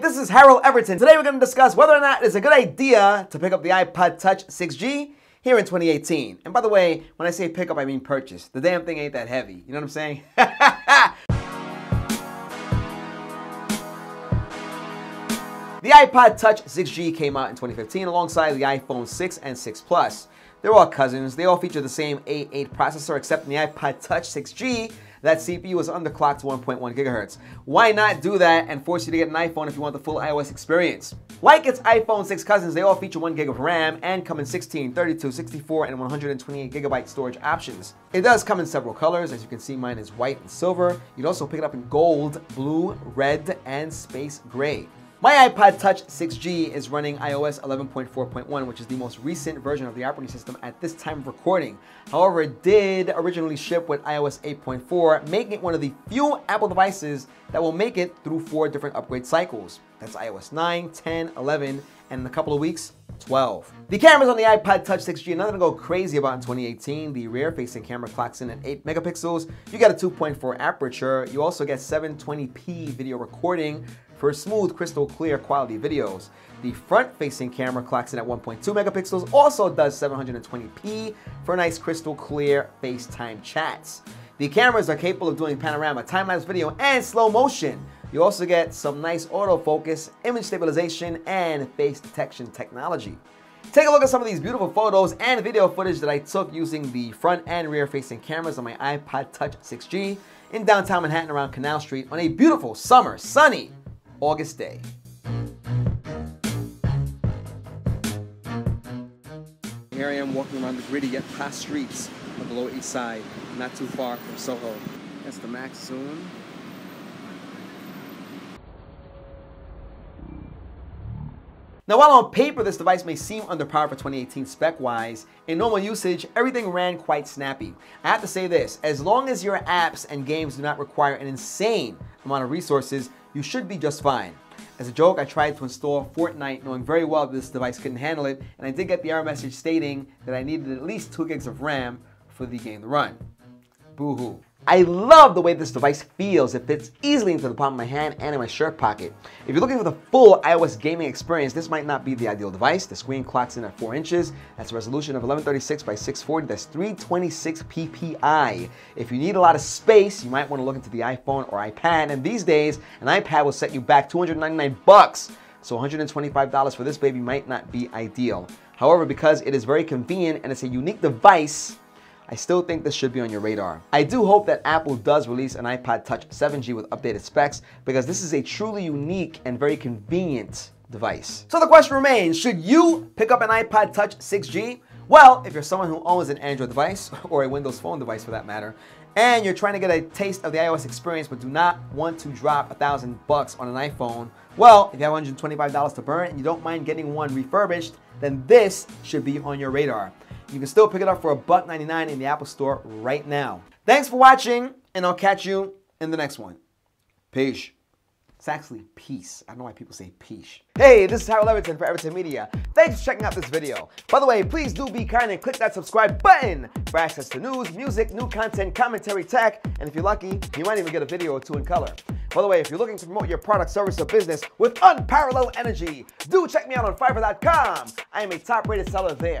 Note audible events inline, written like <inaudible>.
This is Harold Everton. Today we're going to discuss whether or not it's a good idea to pick up the iPod Touch 6G here in 2018. And by the way, when I say pick up, I mean purchase. The damn thing ain't that heavy. You know what I'm saying? <laughs> the iPod Touch 6G came out in 2015 alongside the iPhone 6 and 6 Plus. They're all cousins. They all feature the same A8 processor, except in the iPod Touch 6G, that CPU is underclocked to 1.1 gigahertz. Why not do that and force you to get an iPhone if you want the full iOS experience? Like its iPhone 6 cousins, they all feature 1 gig of RAM and come in 16, 32, 64, and 128 gigabyte storage options. It does come in several colors. As you can see, mine is white and silver. You'd also pick it up in gold, blue, red, and space gray. My iPod Touch 6G is running iOS 11.4.1, which is the most recent version of the operating system at this time of recording. However, it did originally ship with iOS 8.4, making it one of the few Apple devices that will make it through four different upgrade cycles. That's iOS 9, 10, 11, and in a couple of weeks, 12. The cameras on the iPod Touch 6G, nothing to go crazy about in 2018. The rear-facing camera clocks in at 8 megapixels. You get a 2.4 aperture. You also get 720p video recording for smooth, crystal clear quality videos. The front-facing camera clocks in at 1.2 megapixels, also does 720p for nice crystal clear FaceTime chats. The cameras are capable of doing panorama, time-lapse video, and slow motion. You also get some nice autofocus, image stabilization, and face detection technology. Take a look at some of these beautiful photos and video footage that I took using the front and rear facing cameras on my iPod Touch 6G in downtown Manhattan around Canal Street on a beautiful summer, sunny August day. Here I am walking around the gritty yet past streets of the Lower East Side, not too far from Soho. That's the Max soon. Now while on paper this device may seem underpowered for 2018 spec-wise, in normal usage, everything ran quite snappy. I have to say this, as long as your apps and games do not require an insane amount of resources, you should be just fine. As a joke, I tried to install Fortnite knowing very well that this device couldn't handle it, and I did get the error message stating that I needed at least 2 gigs of RAM for the game to run. Boo-hoo. I love the way this device feels. It fits easily into the palm of my hand and in my shirt pocket. If you're looking for the full iOS gaming experience, this might not be the ideal device. The screen clocks in at 4 inches. That's a resolution of 1136 by 640. That's 326 ppi. If you need a lot of space, you might want to look into the iPhone or iPad. And these days, an iPad will set you back 299 bucks. So $125 for this baby might not be ideal. However, because it is very convenient and it's a unique device, I still think this should be on your radar. I do hope that Apple does release an iPod Touch 7G with updated specs because this is a truly unique and very convenient device. So the question remains, should you pick up an iPod Touch 6G? Well, if you're someone who owns an Android device, <laughs> or a Windows Phone device for that matter, and you're trying to get a taste of the iOS experience but do not want to drop a thousand bucks on an iPhone, well, if you have $125 to burn and you don't mind getting one refurbished, then this should be on your radar. You can still pick it up for a buck 99 in the Apple Store right now. Thanks for watching, and I'll catch you in the next one. Peace. It's actually peace. I don't know why people say peace. Hey, this is Harold Everton for Everton Media. Thanks for checking out this video. By the way, please do be kind and click that subscribe button for access to news, music, new content, commentary, tech, and if you're lucky, you might even get a video or two in color. By the way, if you're looking to promote your product, service, or business with unparalleled energy, do check me out on Fiverr.com. I am a top-rated seller there.